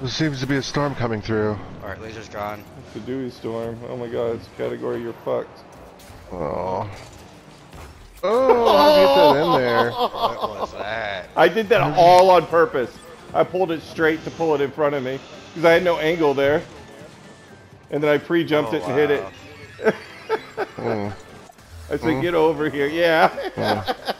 There seems to be a storm coming through. Alright, laser's gone. It's a Dewey storm. Oh my god, it's category you're fucked. Oh. Oh, how'd you get that in there? What was that? I did that all on purpose. I pulled it straight to pull it in front of me because I had no angle there. And then I pre-jumped Oh, it and hit it. mm. I said, hmm. "Get over here." Yeah. Mm.